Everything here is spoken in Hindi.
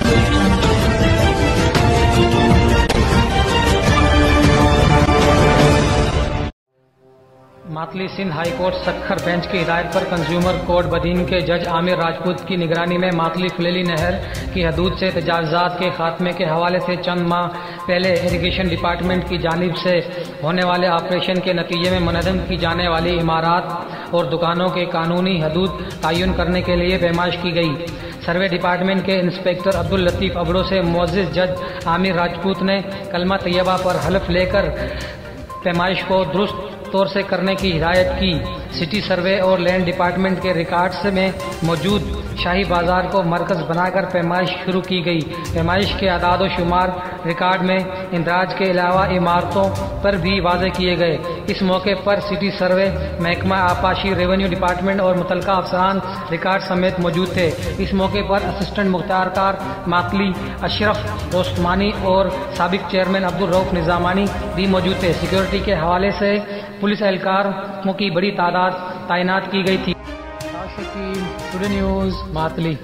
Thank you. Matli Sindh high court Sukkur bench की हिदायत पर कंज्यूमर कोर्ट बदीन के जज आमिर राजपूत की निगरानी में मातली फुलेली नहर की हदूद से तजावजात के खात्मे के हवाले से चंद माह पहले इरीगेशन डिपार्टमेंट की जानब से होने वाले ऑपरेशन के नतीजे में मनदम की जाने वाली इमारत और दुकानों के कानूनी हदूद तयन करने के लिए पैमाइश की गई। सर्वे डिपार्टमेंट के इंस्पेक्टर अब्दुल लतीफ़ अबड़ो से मोजिज जज आमिर राजपूत ने कलमा तैयबा पर हलफ लेकर पैमाइश को दुरुस्त तौर से करने की हिदायत की। सिटी सर्वे और लैंड डिपार्टमेंट के रिकॉर्ड्स में मौजूद शाही बाज़ार को मरकज बनाकर पैमाइश शुरू की गई। पैमाइश के अदाद शुमार रिकॉर्ड में इंदराज के अलावा इमारतों पर भी वाजे किए गए। इस मौके पर सिटी सर्वे, महकमा आपाशी रेवेन्यू डिपार्टमेंट और मुतल अफसरान रिकॉर्ड समेत मौजूद थे। इस मौके पर असिस्टेंट मुख्तारकार मातली अशरफ, ओस्मानी और सबक चेयरमैन अब्दुल रऊफ निजामानी भी मौजूद थे। सिक्योरिटी के हवाले से पुलिस एहलकारों की बड़ी तादाद तैनात की गई थी। न्यूज़ मातली